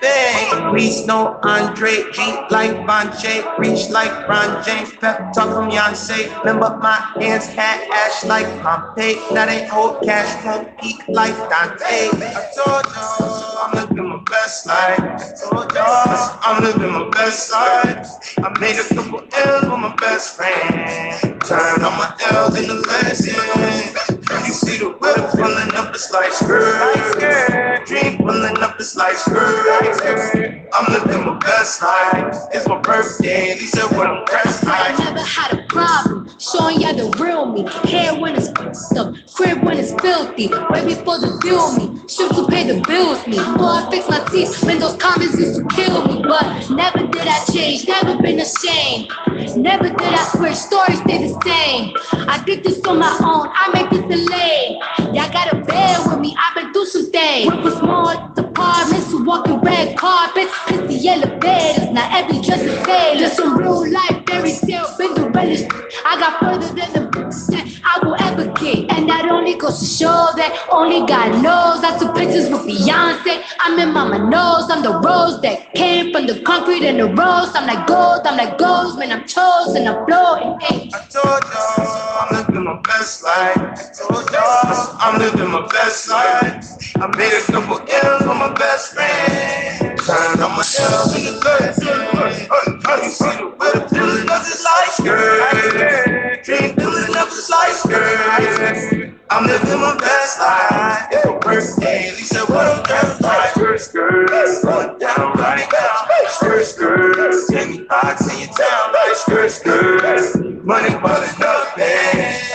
big. Reese no Andre, G like Bonche, reach like Ron James, pep talk from Beyonce. Remember my hands had ash like Pompeii. Now they hold cash, won't peak like Dante. I told y'all I'm living my best life. I told y'all I'm living my best life. I made a couple L's with my best friend. Turned all my L's into lessons. You see the whip pulling up, the like skirt. Dream pulling up, the like skirt. I'm living my best life. It's my birthday. These are what I'm dressed like. I never had a problem showing y'all the real me. Hair when it's up, crib when it's filthy. Way before the bill me, shoot to pay the bills me. Before I fix my teeth, when those comments used to kill me. But never did I change, never been ashamed. Never did I switch, stories stay the same. I did this on my own, I make this delay. Y'all gotta bear with me, I've been through some things. Work with small apartments, walking red carpets, pissy elevators. Now every dress is tailored. Just some real life, fairy tale, the relish. I got further than the books that I will ever get. And that only goes to show that only God knows. I took pictures with Beyonce. I'm in Mama knows. I'm the rose that came from the concrete and the rose. I'm like gold, I'm like ghost. Man, I'm chosen, I'm floating. Hey. I told y'all I'm living my best life. I told y'all I'm living my best life. I made a couple M's with my best friend. Turned all my L's into lessons. You see the pulling up just like skirt. Dream up just like skirt. I'm living my best life. Yo, birthday, Lisa, what I'm dressed like. Skirt, skirt, going down right now. Skirt, skirt, Jamie Foxx in your town. Like skirt, skirt, money pulling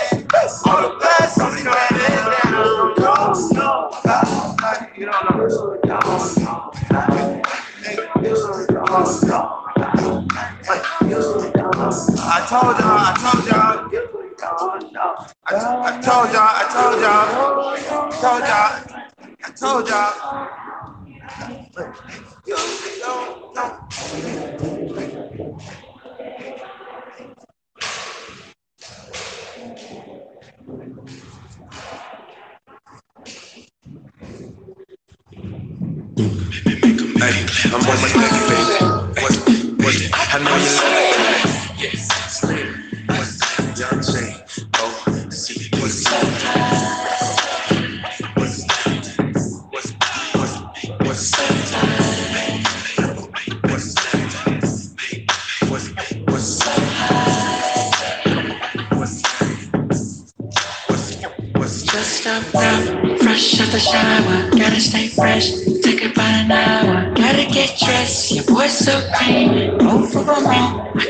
you don't know, don't know. Don't. I told y'all, I told y'all. I, I told y'all, I told y'all, I told y'all, Hey, I'm on my neck, baby. What, what, I know you like it. Yes. What's Young J. Oh, see, what's What's so clean. Both them on,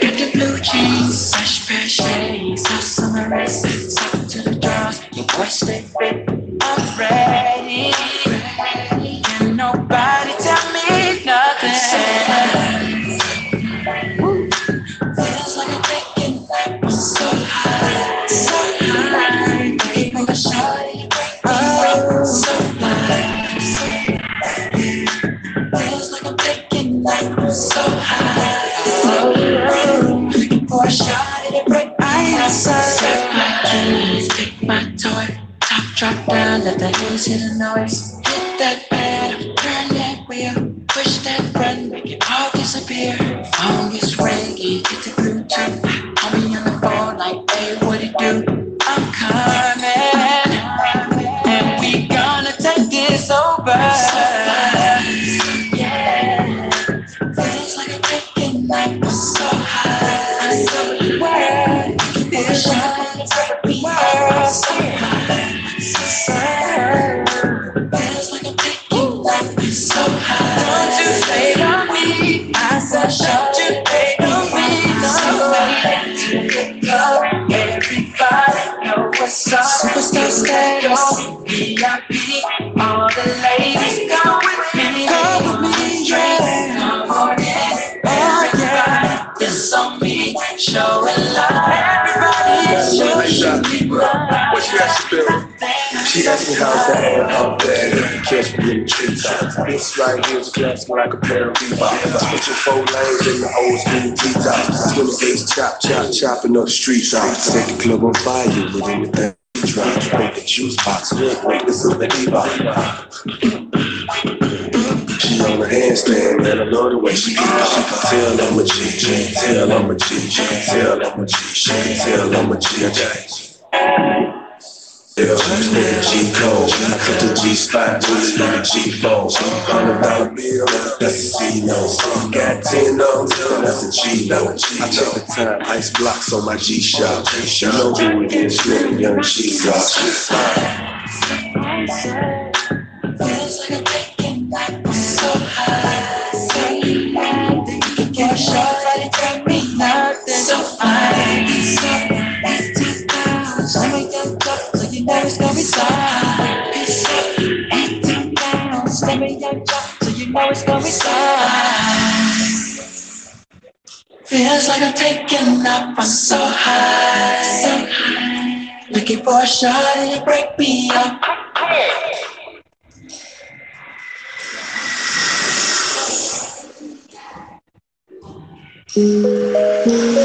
Me love. What you asked to build? She asked me how's that air up there. You catch me in treetops. This right here is classic like a pair of Reeboks. Switching four lanes in the old school T-tops. Swinging gates, chop, chop, chopping up streets. Set the club on fire within the back. Drop, break the juice box, wait, this Bebop. She on the handstand, man. I love the way she get it. She can tell I'm a G, she can tell I'm a G, she can tell I'm a G, she can tell I'm a G. Yeah, G code, I put the G spot, put it in the G phone. Hundred dollar bill, that's a G note. Got ten on, that's a G note. I take the time, ice blocks on my G shop. You know who it is, Slim Young G Rock. You it's gonna be fine. Feels like I'm taking up, I'm so high. Looking for a shot and you break me up. I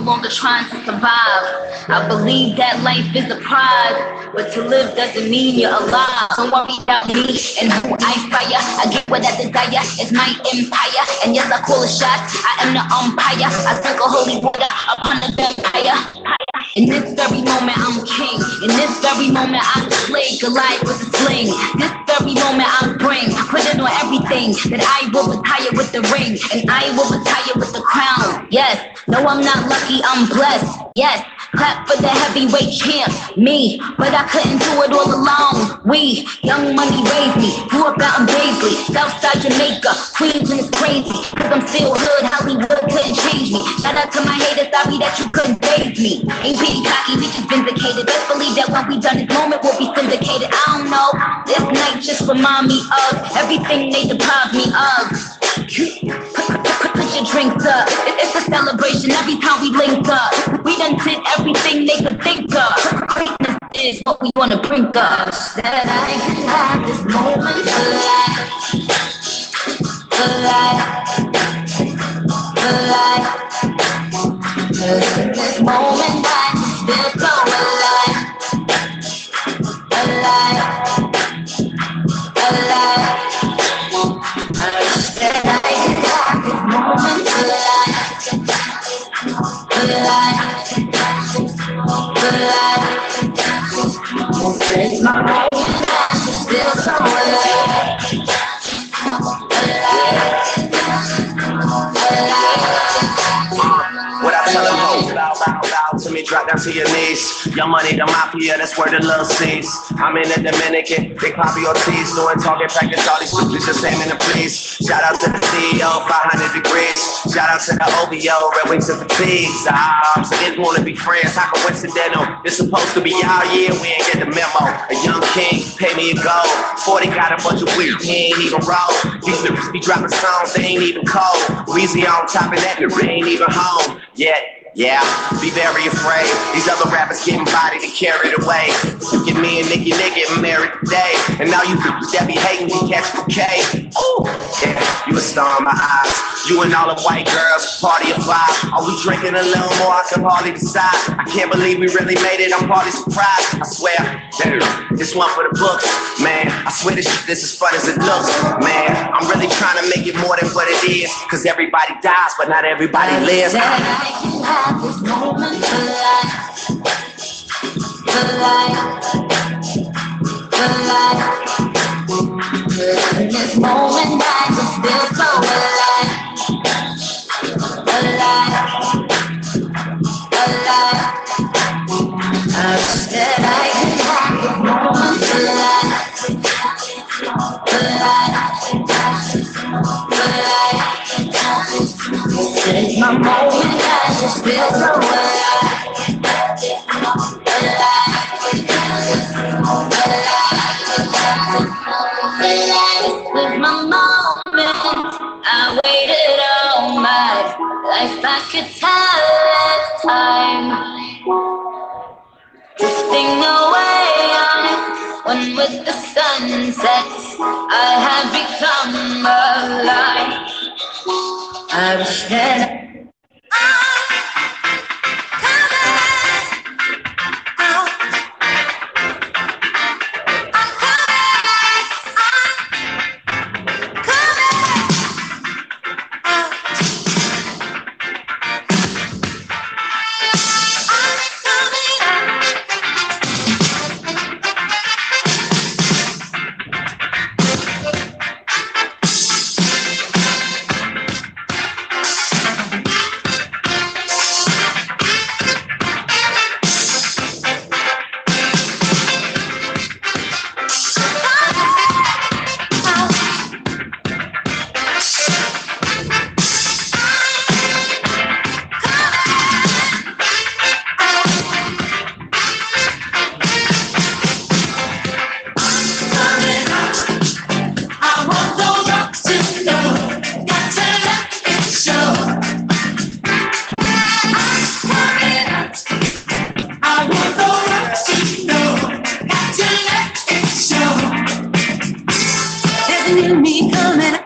longer trying to survive. I believe that life is a prize, but to live doesn't mean you're alive. Don't worry about me and who I fire. I get what I desire. It's my empire, and yes, I call a shot. I am the umpire. I sprinkle holy water upon the vampire. In this very moment, I'm king. In this very moment, I slay Goliath with a sling. This very moment, I bring, put it on everything that I will retire with the ring, and I will retire with the crown. Yes, no, I'm not lucky, I'm blessed. Yes, clap for the heavyweight champ, me. But I couldn't do it all alone. We, young money raised me, grew up out in Baisley, Southside Jamaica, Queens, and it's crazy. Cause I'm still hood, Hollywood couldn't change me. Shout out to my haters, sorry that you couldn't save me. Ain't pretty cocky, we just vindicated. Let's believe that when we done this moment, we'll be syndicated. I don't know. This night just remind me of everything they deprived me of. Put drinks up. It- It's a celebration every time we link up. We done did everything they could think of. Greatness is what we wanna bring up. That I can have this moment alive. Alive. Alive. This moment It's drop down to your knees. Your money, the mafia, that's where the love sees. I'm in the Dominican, Big Papi Ortiz, doing talking practice, all these stupid just aiming to please. Shout out to the CEO, 500 degrees. Shout out to the OVO, Red Wings and Fatigues. Ah, so didn't wanna be friends, how coincidental. It's supposed to be our year, we ain't get the memo. A young king, pay me a gold. 40 got a bunch of weed, he ain't even roll. These niggas be dropping songs, they ain't even cold. Weezy on top of that, they ain't even home yet. Yeah, be very afraid. These other rappers getting bodied and carried away. You get me and Nicki Nick getting married today. And now you bitches that be hating can catch bouquet. Ooh, yeah, you a star in my eyes. You and all the white girls, party of five. Are we drinking a little more? I can hardly decide. I can't believe we really made it. I'm partly surprised. I swear, this one for the books. Man, I swear this shit this as fun as it looks. Man, I'm really trying to make it more than what it is. Cause everybody dies, but not everybody lives. That I can have this moment in this moment I just one with the sunset. I have become alive. I wish that Me coming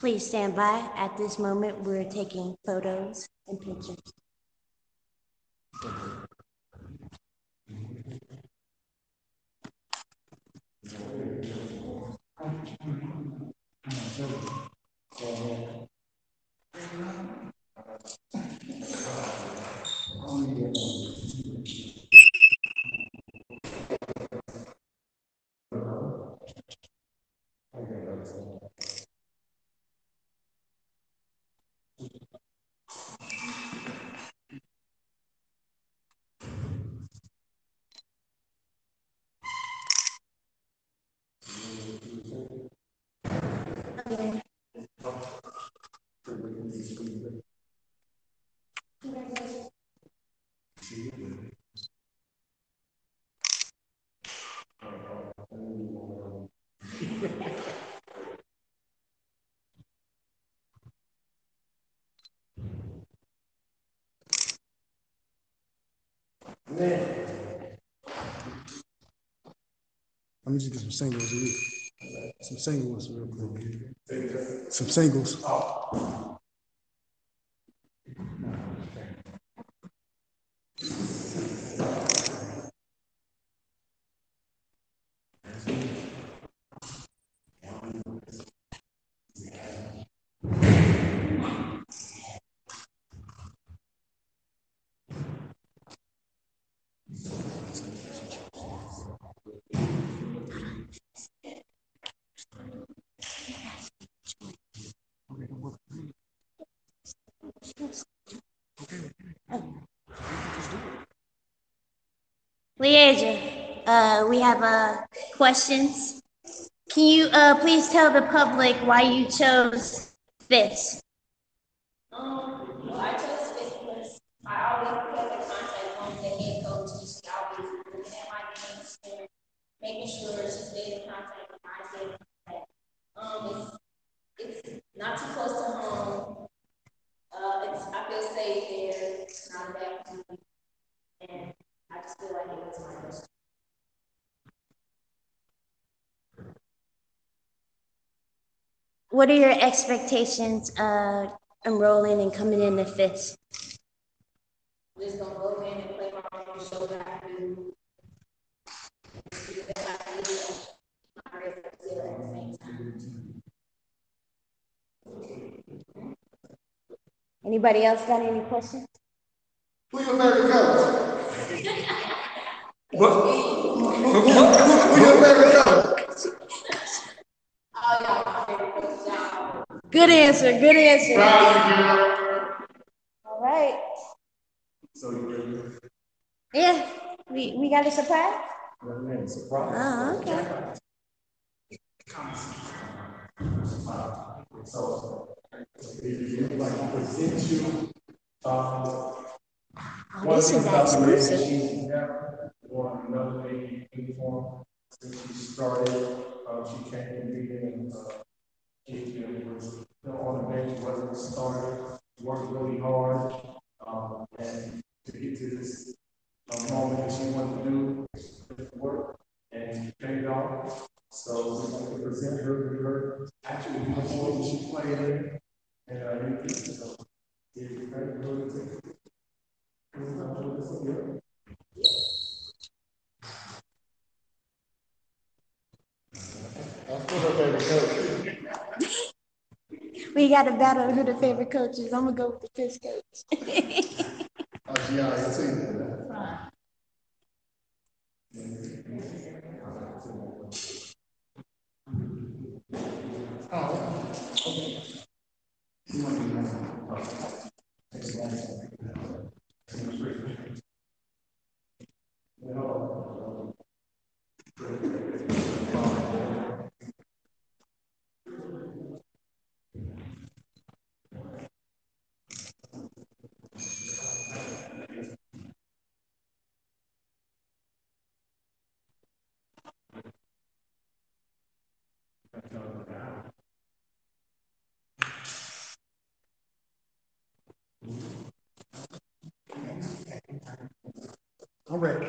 Please stand by. At this moment, we're taking photos and pictures. Me just get some singles. real- Some singles real quick. Some singles. LeAsiah, uh, we have, uh, questions. Can you, uh, please tell the public why you chose this? What are your expectations, uh, enrolling and coming in the fifth? Just gonna go in and play my role, show that I do. do the I do, my rest of the year at the same time. Anybody else got any questions? Who your favorite color? What? Who, who, who your favorite color? Oh, yeah, Good answer, good answer. All right. So you ready? Yeah, we, we got a surprise? Surprise. Oh, okay. So, if you would like to present you, uh, Oh, this is exclusive. Or another lady uniform, since she started, uh, she came in beginning, uh, she was still on the bench, wasn't started, worked really hard, um, and to get to this, uh, moment that she wanted to do, work, and paid off. So going to present her with her actual uniform that she played in. And, uh, everything. so, if you're ready, go ahead and take it. Please come to this up here. That's what her favorite coach. We got a battle who the favorite coach is. I'm gonna go with the Fish coach. Oh, she already seen that. Oh, okay. I'm ready.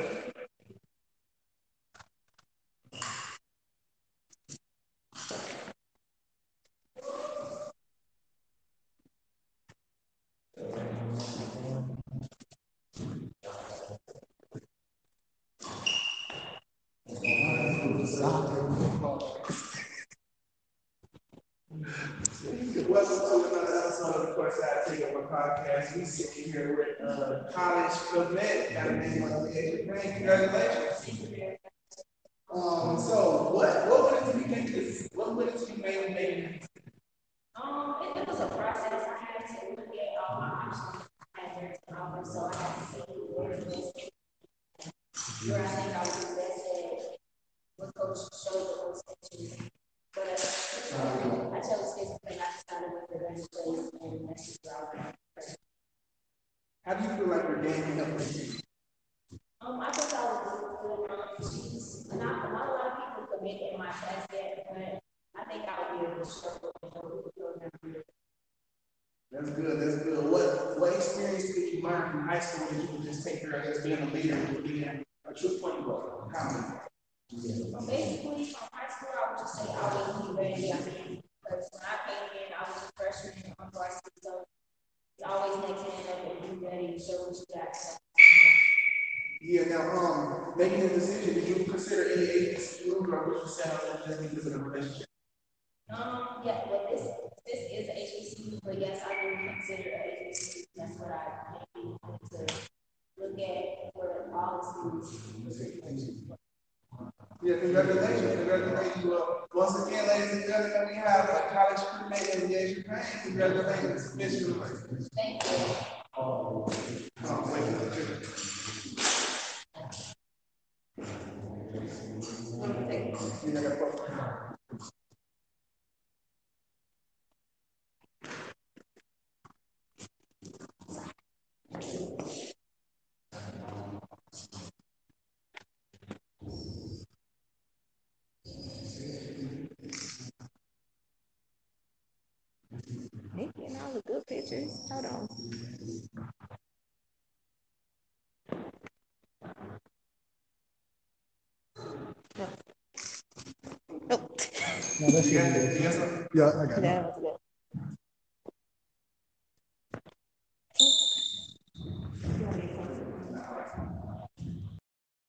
Welcome to another episode of the Courtside Takeover Podcast. We sitting here with uh, college event at of the Asian Bank. Congratulations. Um, so what what went into you think? What went into you made making? Um, it, it was a process. I had to look at all my options as their offer, so I had to see where it. Where I think I was best at, what coach showed the most Um, I thought I was good, um, she's not, not a lot of people commit in my class yet, but I think I would be able to struggle with. That's good. That's good. What what experience did you learn from high school that you could just take care of as being a leader and being a true point guard? How many? Um, Basically, from high school, I would just say I was the ready, I mean, because when I came in, I was a freshman on varsity, so it's always next man up and be ready to show what you got. Yeah. Now, um, making a decision, did you consider any agency move or would you settle on just because of the relationship? Um, yeah, well, this, this is HBCU, but yes, I do consider a HBCU, that's what I want to look at for all the schools. Yeah, congratulations, congratulations. Well, once again, ladies and gentlemen, we have a college crewmate in the Asian Bank. Congratulations. Thank you. Wait, wait, wait. Yeah, I got both. They getting all the good pictures. Hold on. No. Oh. No, that's you. Yeah, I